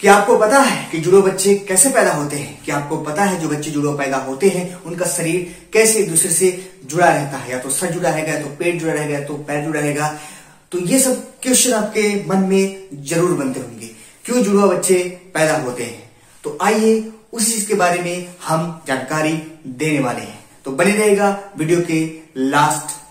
क्या आपको पता है कि जुड़ो बच्चे कैसे पैदा होते हैं? क्या आपको पता है जो बच्चे जुड़ो पैदा होते हैं, उनका शरीर कैसे एक दूसरे से जुड़ा रहता है? या तो सर जुड़ा रहेगा तो पेट जुड़ा रहेगा तो पैर जुड़ा रहेगा। तो ये सब क्वेश्चन आपके मन में ज़रूर बनते होंगे। क्यों जुड़वा बच्चे पैदा होते हैं? तो आइए उसी चीज़ के बारे में हम जानकारी देने वाले हैं। तो बने रहेगा वीडियो के लास्ट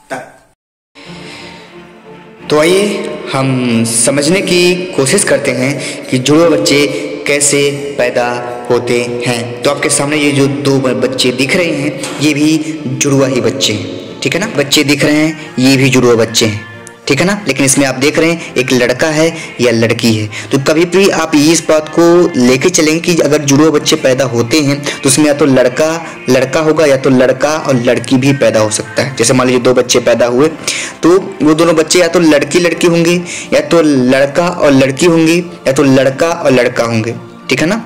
तो आइए हम समझने की कोशिश करते हैं कि जुड़वा बच्चे कैसे पैदा होते हैं। तो आपके सामने ये जो दो बच्चे दिख रहे हैं, ये भी जुड़वा ही बच्चे हैं। ठीक है ना? बच्चे दिख रहे हैं, ये भी जुड़वा बच्चे हैं। ठीक है ना? लेकिन इसमें आप देख रहे हैं, एक लड़का है या लड़की है। तो कभी भी आप इस बात को लेके चलेंगे कि अगर जुड़वा बच्चे पैदा होते हैं तो उसमें या तो लड़का लड़का होगा या तो लड़का और लड़की भी पैदा हो सकता है। जैसे मान लीजिए दो बच्चे पैदा हुए तो वो दोनों बच्चे या तो लड़की लड़की होंगे, या तो लड़का और लड़की होंगी, या तो लड़का और लड़का होंगे। ठीक है ना?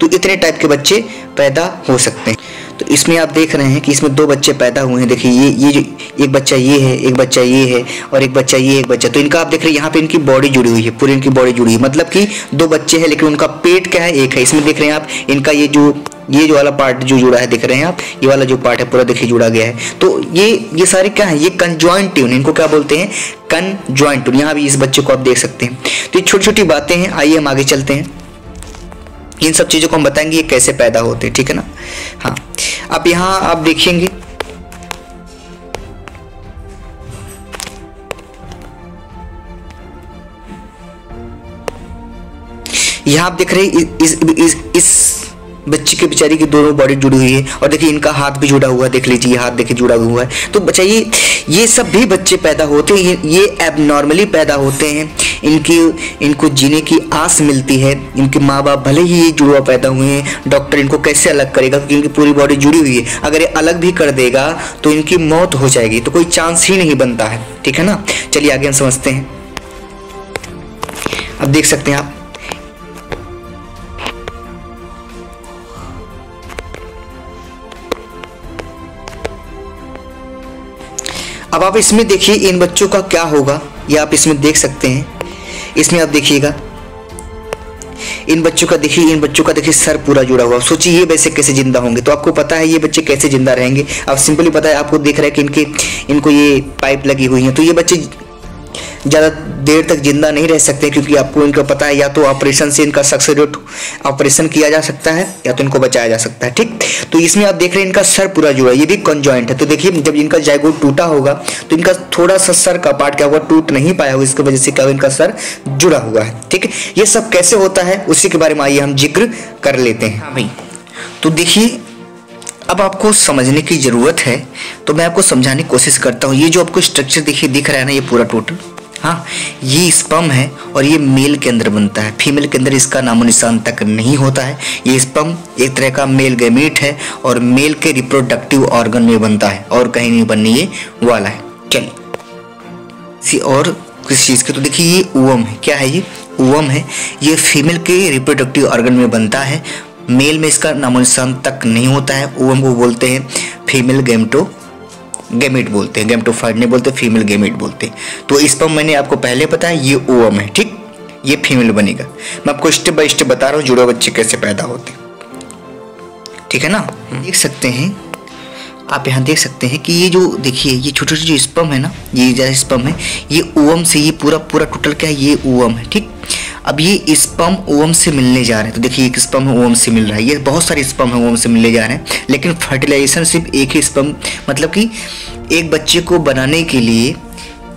तो इतने टाइप के बच्चे पैदा हो सकते हैं। तो इसमें आप देख रहे हैं कि इसमें दो बच्चे पैदा हुए हैं। देखिए, ये ये जो, एक बच्चा ये है, एक बच्चा ये है और एक बच्चा ये, एक बच्चा। तो इनका आप देख रहे हैं, यहाँ पे इनकी बॉडी जुड़ी हुई है, पूरी इनकी बॉडी जुड़ी हुई है। मतलब कि दो बच्चे हैं, लेकिन उनका पेट क्या है, एक है। इसमें देख रहे हैं आप, इनका ये जो ये जो वाला पार्ट जो जुड़ा है, देख रहे हैं आप, ये वाला जो पार्ट है, पूरा देखिए जुड़ा गया है। तो ये ये सारे क्या है, ये कंजॉइंट ट्यून इनको क्या बोलते हैं? कन ज्वाइंट ट्यून यहाँ भी इस बच्चे को आप देख सकते हैं। तो ये छोटी छोटी बातें हैं, आइए हम आगे चलते हैं। इन सब चीज़ों को हम बताएँगे ये कैसे पैदा होते हैं ठीक है ना? हाँ। अब यहाँ आप देखेंगे। यहाँ आप देख रहे इस इस इस, इस बच्चे के बेचारी की दोनों बॉडी जुड़ी हुई है। और देखिए, इनका हाथ भी जुड़ा हुआ है। देख लीजिए हाथ देखिए जुड़ा हुआ है। तो बच्चा, ये ये सब भी बच्चे पैदा होते हैं। ये एबनॉर्मली पैदा होते हैं। इनकी, इनको जीने की आस मिलती है। इनके माँ बाप भले ही ये जुड़वा पैदा हुए हैं। डॉक्टर इनको कैसे अलग करेगा? क्योंकि इनकी पूरी बॉडी जुड़ी हुई है। अगर ये अलग भी कर देगा तो इनकी मौत हो जाएगी। तो कोई चांस ही नहीं बनता है। ठीक है ना? चलिए, आगे हम समझते हैं। अब देख सकते हैं आप। अब आप इसमें देखिए, इन बच्चों का क्या होगा, ये आप इसमें देख सकते हैं। इसमें आप देखिएगा, इन बच्चों का देखिए, इन बच्चों का देखिए सर पूरा जुड़ा हुआ। सोचिए, ये वैसे कैसे ज़िंदा होंगे? तो आपको पता है ये बच्चे कैसे ज़िंदा रहेंगे। आप सिंपली पता है, आपको देख रहा है कि इनके, इनको ये पाइप लगी हुई है। तो ये बच्चे ज़्यादा देर तक ज़िंदा नहीं रह सकते क्योंकि आपको इनका पता है या तो ऑपरेशन से इनका सक्सेस रेट ऑपरेशन किया जा सकता है या तो इनको बचाया जा सकता है ठीक? तो इसमें आप देख रहे हैं इनका सर पूरा जुड़ा ये भी कंजॉइंट है। तो देखिए जब इनका जायगोट टूटा होगा तो इनका थोड़ा सा सर का पार्ट क्या हुआ टूट नहीं पाया होगा इसकी वजह से क्या इनका सर जुड़ा हुआ है ठीक? है ये सब कैसे होता है उसी के बारे में आइए हम ज़िक्र कर लेते हैं। हाँ भाई। तो देखिए अब आपको समझने की ज़रूरत है तो मैं आपको समझाने की कोशिश करता हूँ। ये जो आपको स्ट्रक्चर देखिए दिख रहा है ना ये पूरा टोटल हाँ ये स्पम है और ये मेल के अंदर बनता है। फीमेल के अंदर इसका नामो निशान तक नहीं होता है। ये स्पम एक तरह का मेल गैमीट है और मेल के रिप्रोडक्टिव ऑर्गन में बनता है और कहीं नहीं बनने ये वाला है। चलिए। और किस चीज़ के? तो देखिए, ये ओवम है। क्या है ये? ओवम है। ये फीमेल के रिप्रोडक्टिव ऑर्गन में बनता है। मेल में इसका नामो निशान तक नहीं होता है। ओवम को बोलते हैं फीमेल गैमटो गेमिट बोलते हैं गेमटोफाइड नहीं बोलते, फीमेल गेमिट बोलते हैं। तो इस पर मैंने आपको पहले बताया, ये ओवम है, ठीक? ये फीमेल बनेगा। मैं आपको स्टेप बाय स्टेप बता रहा हूँ, जुड़े बच्चे कैसे पैदा होते ठीक है ना? देख सकते हैं, आप यहाँ देख सकते हैं कि ये जो, देखिए, ये छोटे छोटे जो स्पम है ना, ये जैसे स्पम है, ये ओवम से ये पूरा पूरा टोटल क्या है? ये ओवम है, ठीक? अब ये स्पम ओवम से मिलने जा रहे हैं। तो देखिए, एक स्पम है ओवम से मिल रहा है। ये बहुत सारे स्पम है ओवम से मिलने जा रहे हैं। लेकिन फर्टिलाइजेशन सिर्फ़ एक ही स्पम मतलब कि एक बच्चे को बनाने के लिए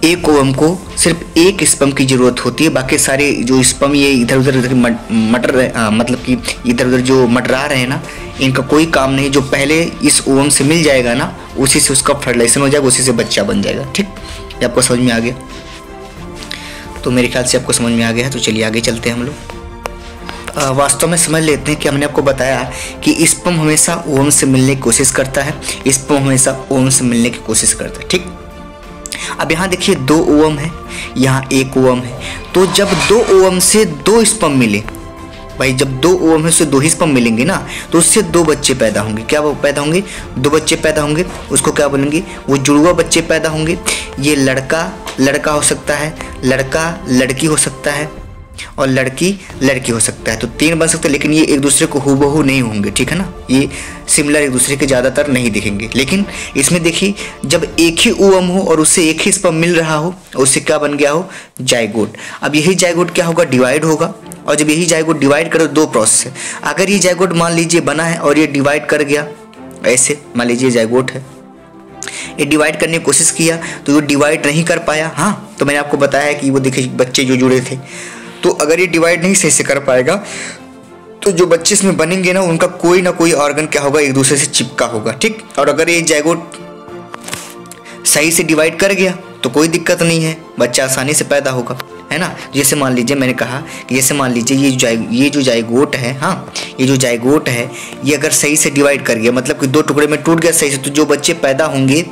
एक ओवम को सिर्फ़ एक स्पम की ज़रूरत होती है। बाकी सारे जो स्पम ये इधर उधर, इधर मटर मतलब कि इधर उधर जो मटरा रहे हैं ना, इनका कोई काम नहीं। जो पहले इस ओवम से मिल जाएगा ना, उसी से उसका फर्टिलाइजेशन हो जाएगा, उसी से बच्चा बन जाएगा। ठीक? ये आपको समझ में आ गया? तो मेरे ख्याल से आपको समझ में आ गया है तो चलिए आगे चलते हैं हम लोग। वास्तव में समझ लेते हैं कि हमने आपको बताया कि स्पम हमेशा ओम से मिलने की कोशिश करता है स्पम हमेशा ओम से मिलने की कोशिश करता है, ठीक? अब यहाँ देखिए दो ओम है, यहाँ एक ओम है। तो जब दो ओम से दो स्पम मिले, भाई जब दो ओम है, उससे दो ही स्पम मिलेंगे ना तो उससे दो बच्चे पैदा होंगे। क्या वो पैदा होंगे? दो बच्चे पैदा होंगे, उसको क्या बोलेंगे? वो जुड़वा बच्चे पैदा होंगे। ये लड़का लड़का हो सकता है, लड़का लड़की हो सकता है और लड़की लड़की हो सकता है। तो तीन बन सकते हैं, लेकिन ये एक दूसरे को हूबहू नहीं होंगे, ठीक है ना? ये सिमिलर एक दूसरे के ज़्यादातर नहीं दिखेंगे। लेकिन इसमें देखिए, जब एक ही ओवम हो और उससे एक ही स्पर्म मिल रहा हो, उससे क्या बन गया हो? जायगोट अब यही जायगोट क्या होगा? डिवाइड होगा। और जब यही जायगोट डिवाइड करो, दो प्रोसेस है। अगर ये जाइगोट मान लीजिए बना है और ये डिवाइड कर गया, ऐसे मान लीजिए जायगोट है। ये डिवाइड करने की कोशिश किया तो वो डिवाइड नहीं कर पाया। हाँ तो मैंने आपको बताया कि वो देखे बच्चे जो जुड़े थे। तो अगर ये डिवाइड नहीं सही से कर पाएगा तो जो बच्चे इसमें बनेंगे ना, उनका कोई ना कोई ऑर्गन क्या होगा? एक दूसरे से चिपका होगा, ठीक? और अगर ये जैगोट सही से डिवाइड कर गया तो कोई दिक्कत नहीं है। बच्चा आसानी से पैदा होगा, है ना? जैसे मान लीजिए, मैंने कहा कि जैसे मान लीजिए, ये जो ये जो जायगोट है हाँ ये जो जायगोट है, ये अगर सही से डिवाइड कर गया मतलब कि दो टुकड़े में टूट गया सही से तो जो बच्चे पैदा होंगे,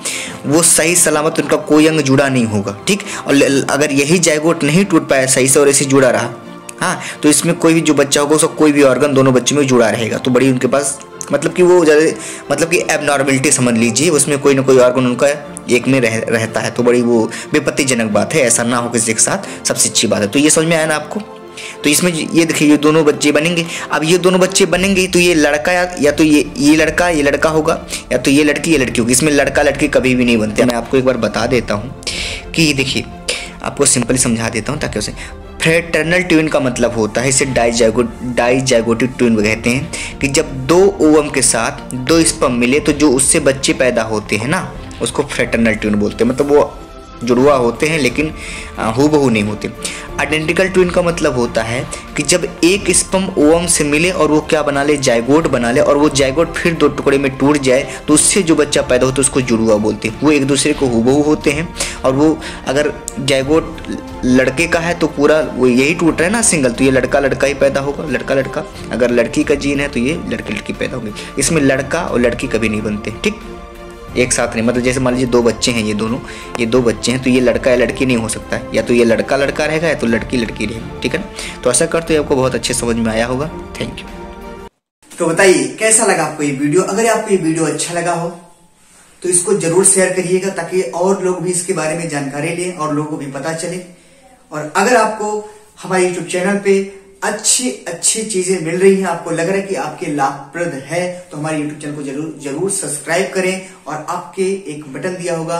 वो सही सलामत उनका कोई अंग जुड़ा नहीं होगा, ठीक? और अगर यही जायगोट नहीं टूट पाया सही से और ऐसे जुड़ा रहा हाँ तो इसमें कोई भी जो बच्चा होगा, उसका कोई भी ऑर्गन दोनों बच्चों में जुड़ा रहेगा। तो बड़ी उनके पास मतलब कि वो ज़्यादा मतलब कि एबनॉर्मलिटी समझ लीजिए, उसमें कोई ना कोई ऑर्गन उनका एक में रह, रहता है तो बड़ी वो विपत्तिजनक बात है ऐसा ना हो किसी के साथ सबसे अच्छी बात है। तो ये समझ में आया ना आपको? तो इसमें ये देखिए ये दोनों बच्चे बनेंगे। अब ये दोनों बच्चे बनेंगे तो ये लड़का या, या तो ये ये लड़का ये लड़का होगा या तो ये लड़की ये लड़की होगी। इसमें लड़का लड़की कभी भी नहीं बनते। मैं आपको एक बार बता देता हूँ कि देखिए आपको सिंपली समझा देता हूँ ताकि उसे फ्रेटर्नल ट्विन का मतलब होता है इसे डाइजाइगो डाइजाइगोटिक ट्विन कहते हैं कि जब दो ओवम के साथ दो स्पम मिले तो जो उससे बच्चे पैदा होते हैं ना उसको फ्रेटर्नल ट्विन बोलते हैं। मतलब वो जुड़वा होते हैं, लेकिन हु बहू नहीं होते। आइडेंटिकल ट्विन का मतलब होता है कि जब एक स्पम ओवम से मिले और वो क्या बना ले, जायगोट बना ले, और वो जाइगोट फिर दो टुकड़े में टूट जाए तो उससे जो बच्चा पैदा होता है, उसको जुड़वा बोलते हैं। वो एक दूसरे को हुबहू होते हैं, और वो अगर जायगोट लड़के का है तो पूरा वो यही टूट रहा है ना सिंगल तो ये लड़का लड़का ही पैदा होगा, लड़का लड़का। अगर लड़की का जीन है तो ये लड़की लड़की पैदा होगी। इसमें लड़का और लड़की कभी नहीं बनते, ठीक? एक साथ नहीं मतलब जैसे मान लीजिए दो बच्चे हैं ये दोनों, ये दो बच्चे हैं तो ये लड़का या लड़की नहीं हो सकता है। या तो ये लड़का लड़का रहेगा या तो लड़की लड़की रहेगी, ठीक है तो ऐसा करते आपको बहुत अच्छे समझ में आया होगा। थैंक यू तो बताइए, कैसा लगा आपको ये वीडियो? अगर आपको ये वीडियो अच्छा लगा हो तो इसको ज़रूर शेयर करिएगा ताकि और लोग भी इसके बारे में जानकारी लें और लोगों को भी पता चले। और अगर आपको हमारे यूट्यूब चैनल पे अच्छी अच्छी चीज़ें मिल रही हैं, आपको लग रहा है कि आपके लाभप्रद है तो हमारे यूट्यूब चैनल को ज़रूर ज़रूर सब्सक्राइब करें और आपके एक बटन दिया होगा,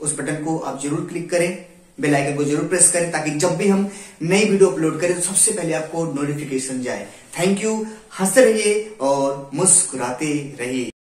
उस बटन को आप ज़रूर क्लिक करें बेल आइकन को ज़रूर प्रेस करें, ताकि जब भी हम नई वीडियो अपलोड करें तो सबसे पहले आपको नोटिफिकेशन जाए। थैंक यू हँसते रहिए और मुस्कुराते रहिए।